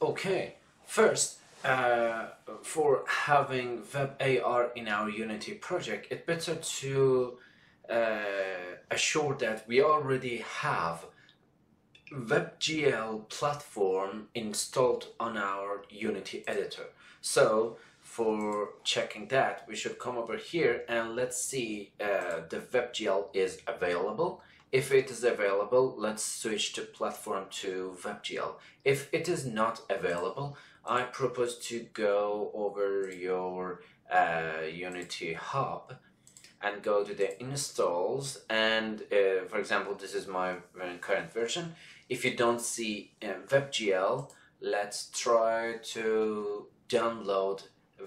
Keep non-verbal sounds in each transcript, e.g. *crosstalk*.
Okay, first, uh, for having WebAR in our Unity project, it's better to uh, assure that we already have WebGL platform installed on our Unity editor. So for checking that, we should come over here and let's see uh, the WebGL is available. If it is available, let's switch the platform to WebGL. If it is not available, I propose to go over your uh, Unity Hub and go to the installs and uh, for example this is my current version if you don't see um, WebGL let's try to download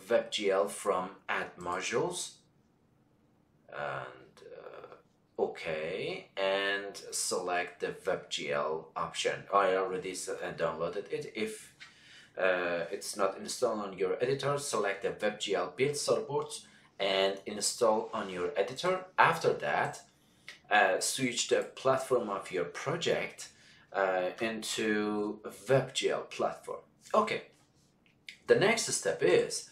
WebGL from add modules and uh, okay and select the WebGL option. I already uh, downloaded it. If uh, it's not installed on your editor select the WebGL build support and install on your editor. After that uh, switch the platform of your project uh, into WebGL platform. Okay. The next step is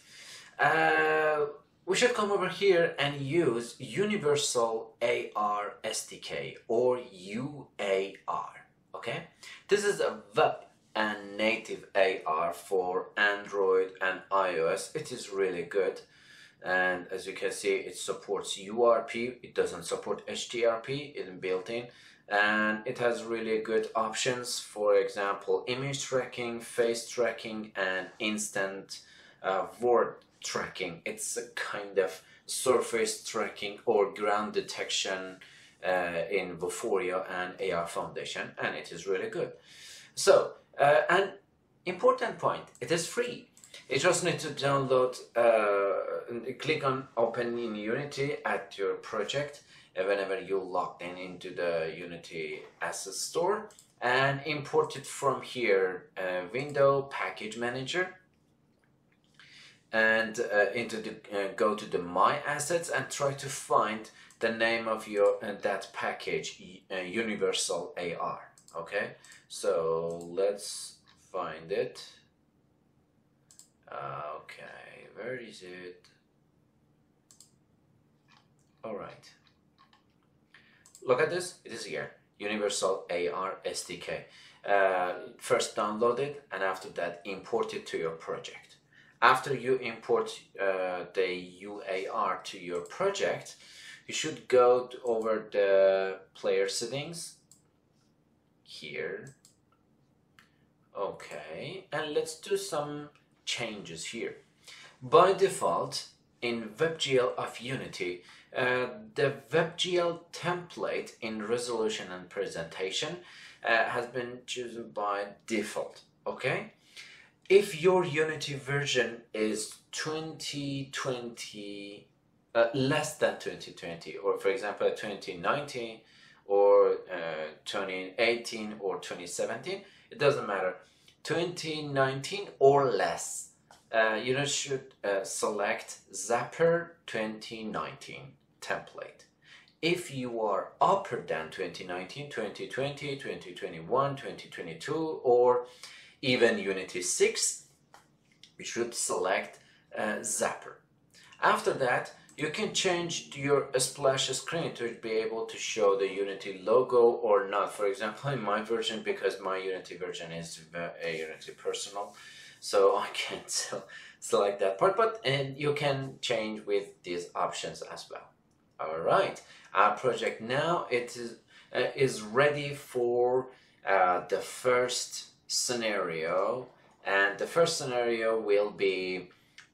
uh, we should come over here and use Universal AR SDK or UAR. Okay, this is a web and native AR for Android and iOS. It is really good, and as you can see, it supports URP. It doesn't support HDRP. In, and it has really good options. For example, image tracking, face tracking, and instant uh, world tracking. It's a kind of surface tracking or ground detection uh, in Vuforia and AR Foundation, and it is really good. So, uh, an important point, it is free. You just need to download, uh, click on Open in Unity at your project uh, whenever you logged in into the Unity Asset Store and import it from here, uh, Window Package Manager and uh, into the uh, go to the my assets and try to find the name of your uh, that package uh, universal AR okay? So let's find it. Okay where is it? All right look at this it is here universal AR SDK uh, first download it and after that import it to your project after you import uh, the UAR to your project, you should go over the player settings here. Okay, and let's do some changes here. By default, in WebGL of Unity, uh, the WebGL template in resolution and presentation uh, has been chosen by default. Okay, if your Unity version is 2020, uh, less than 2020, or for example 2019, or uh, 2018, or 2017, it doesn't matter. 2019 or less, uh, you should uh, select Zappar 2019 template. If you are upper than 2019, 2020, 2021, 2022, or even Unity 6, we should select uh, Zappar. After that, you can change your splash screen to be able to show the Unity logo or not. For example, in my version, because my Unity version is a Unity personal, so *laughs* I can't select that part, but and you can change with these options as well. All right, our project now it is, uh, is ready for uh, the first scenario and the first scenario will be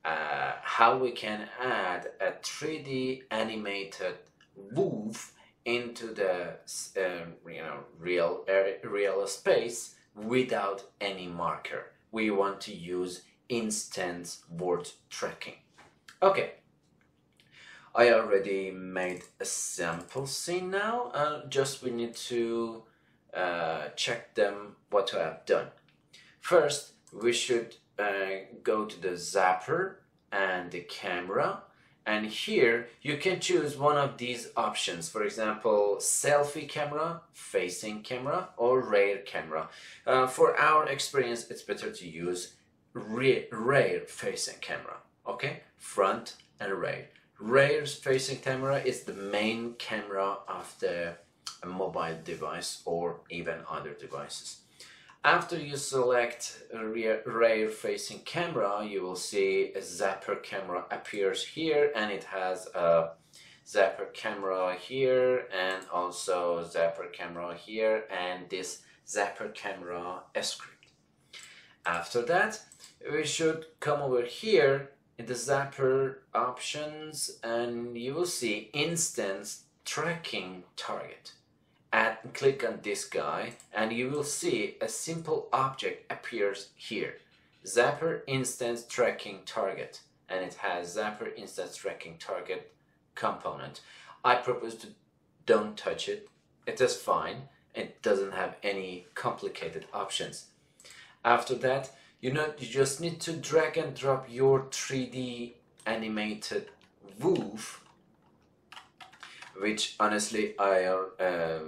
uh, how we can add a 3D animated move into the uh, you know real real space without any marker. We want to use instant world tracking. Okay, I already made a sample scene now. Uh, just we need to uh, check them what I have done. First, we should uh, go to the Zappar and the camera. And here you can choose one of these options. For example selfie camera facing camera or rear camera. Uh, for our experience it's better to use rear, rear facing camera okay? Front and rear. Rear facing camera is the main camera of the mobile device or even other devices after you select rear, rear facing camera, you will see a Zappar camera appears here and it has a Zappar camera here and also Zappar camera here and this Zappar camera script. After that, we should come over here in the Zappar options and you will see instance tracking target. And click on this guy and you will see a simple object appears here. Zappar instance tracking target and it has Zappar instance tracking target component. I propose to don't touch it. It is fine. It doesn't have any complicated options. After that you know you just need to drag and drop your 3d animated woof which honestly I uh,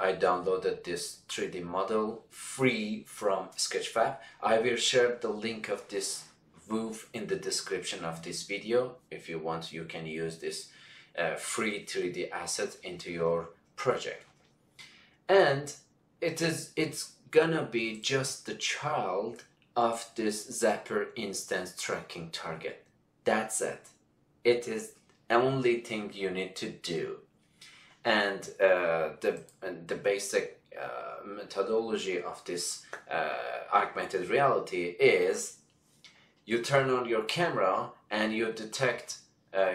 I downloaded this 3D model free from Sketchfab. I will share the link of this woof in the description of this video. If you want, you can use this uh, free 3D asset into your project. And it is it's gonna be just the child of this Zappar instance tracking target. That's it. It is only thing you need to do and uh, the the basic uh, methodology of this uh, augmented reality is you turn on your camera and you detect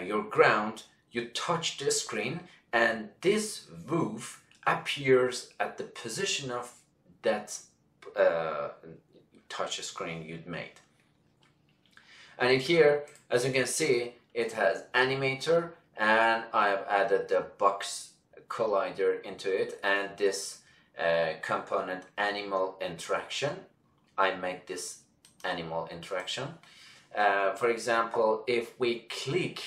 your ground you touch the screen and this woof appears at the position of that uh, touch screen you'd made. And in here as you can see it has animator and I have added the box collider into it and this uh, component animal interaction. I make this animal interaction. Uh, for example if we click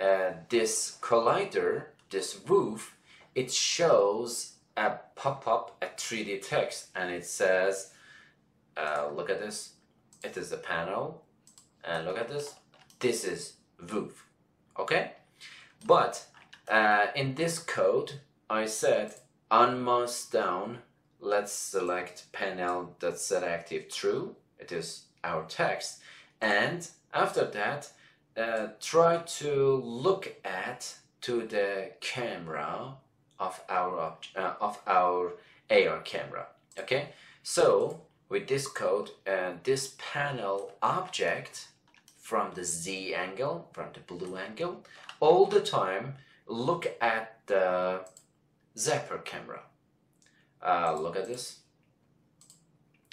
uh, this collider this roof, it shows a pop-up a 3d text and it says uh, look at this. It is a panel and look at this. This is roof, okay? But uh, in this code, I said on mouse down, let's select panel that set active true. It is our text. And after that, uh, try to look at to the camera of our uh, of our AR camera. Okay, so with this code, uh, this panel object from the Z angle, from the blue angle, all the time look at the Zappar camera. Uh, look at this.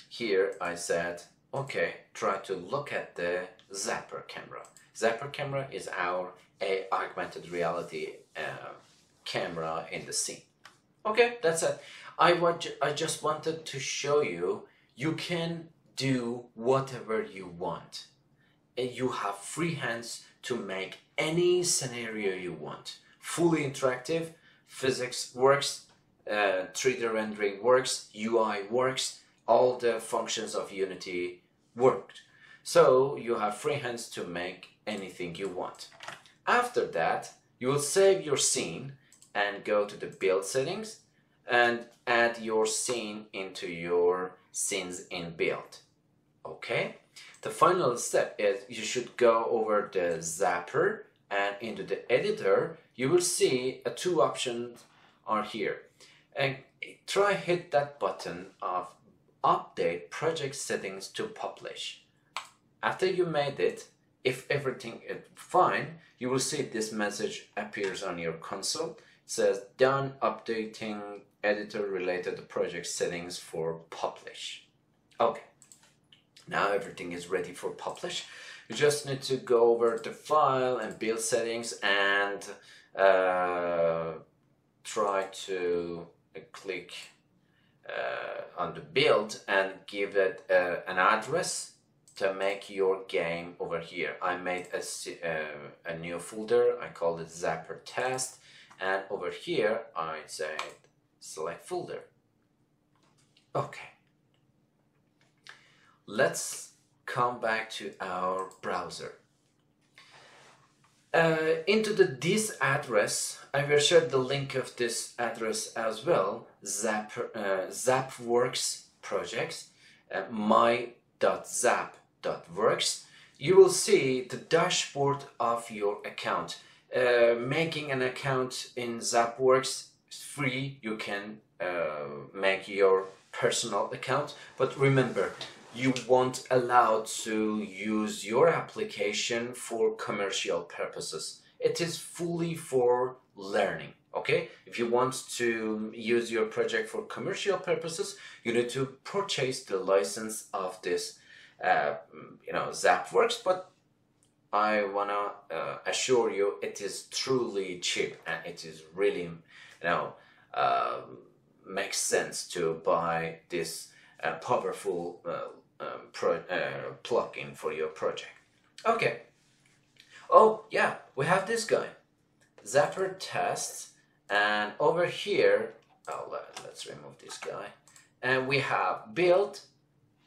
Here I said, okay, try to look at the Zappar camera. Zappar camera is our a augmented reality uh, camera in the scene. Okay, that's it. I, want, I just wanted to show you you can do whatever you want. And you have free hands to make any scenario you want fully interactive, physics works, uh, 3D rendering works, UI works, all the functions of Unity worked. So you have free hands to make anything you want. After that, you will save your scene and go to the build settings and add your scene into your scenes in build. Okay? The final step is you should go over the Zappar and into the editor you will see uh, two options are here. And try hit that button of update project settings to publish. After you made it if everything is fine you will see this message appears on your console. It says done updating editor related project settings for publish. Okay. Now everything is ready for publish. You just need to go over the file and build settings and try to uh, click uh, on the build and give it uh, an address to make your game over here. I made a, uh, a new folder, I called it Zappar Test, and over here I said select folder. Okay. Let's come back to our browser. Uh, into the this address, I will share the link of this address as well. Zap uh, ZapWorks projects, uh, my.zap.works. You will see the dashboard of your account. Uh, making an account in ZapWorks is free. You can uh, make your personal account, but remember you won't allow to use your application for commercial purposes. It is fully for learning. Okay, if you want to use your project for commercial purposes, you need to purchase the license of this, uh, you know, ZapWorks. But I wanna uh, assure you, it is truly cheap and it is really, you know, uh, makes sense to buy this uh, powerful uh, um, pro, uh, plugin for your project. Okay. Oh, yeah, we have this guy. Zappar test. And over here, oh, let, let's remove this guy. And we have build,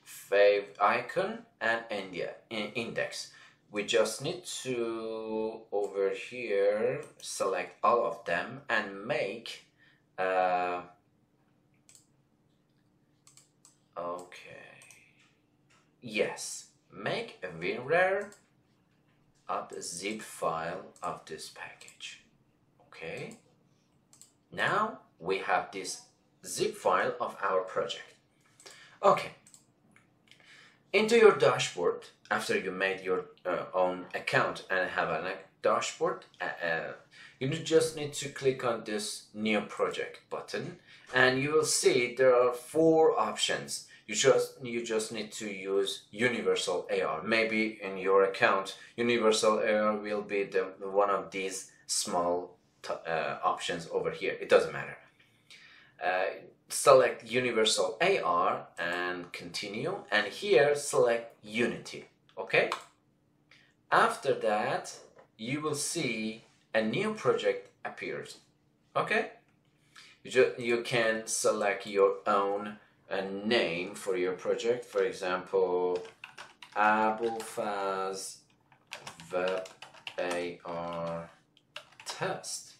fave icon, and India, index. We just need to, over here, select all of them and make, uh, okay. Yes, make a WinRAR of the zip file of this package. Okay. Now we have this zip file of our project. Okay. Into your dashboard, after you made your uh, own account and have a dashboard, uh, uh, you just need to click on this new project button and you will see there are four options. You just you just need to use universal AR maybe in your account universal AR will be the one of these small uh, options over here. It doesn't matter. Uh, select universal AR and continue. And here select unity. Okay? After that you will see a new project appears. Okay you, you can select your own a name for your project. For example, Abolfazl Web AR test,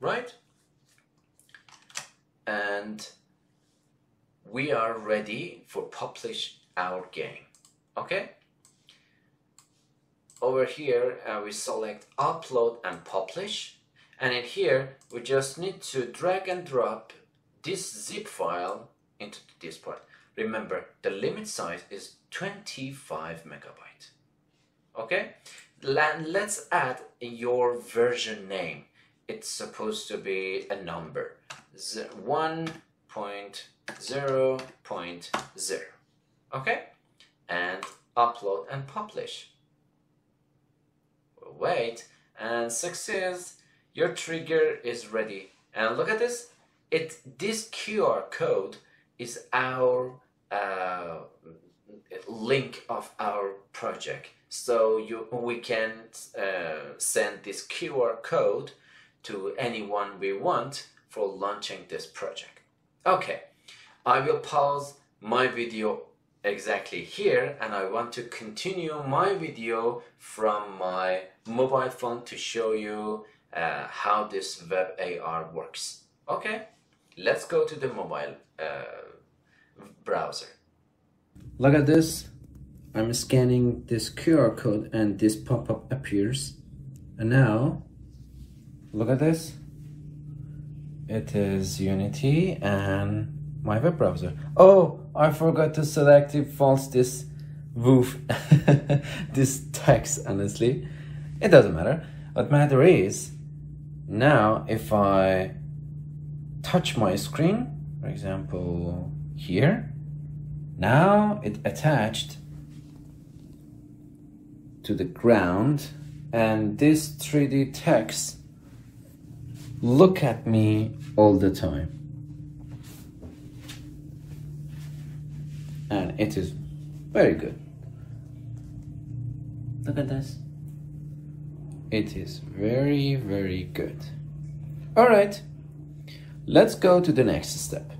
right? And we are ready for publish our game, okay? Over here, uh, we select upload and publish. And in here, we just need to drag and drop this zip file into this part. Remember, the limit size is 25 megabyte. Okay? Let's add your version name. It's supposed to be a number. 1.0.0. Okay? And upload and publish. Wait, and success. Your trigger is ready. And look at this. It this QR code is our uh, link of our project. So you, we can uh, send this QR code to anyone we want for launching this project. Okay, I will pause my video exactly here and I want to continue my video from my mobile phone to show you uh, how this web AR works. Okay, let's go to the mobile uh, browser. Look at this. I'm scanning this QR code and this pop-up appears. And now, look at this. It is Unity and my web browser. Oh, I forgot to select it false this woof, *laughs* this text, honestly. It doesn't matter. What matter is, now if I touch my screen, for example, here. Now it attached to the ground and this 3D text look at me all the time. And it is very good. Look at this. It is very, very good. All right, let's go to the next step.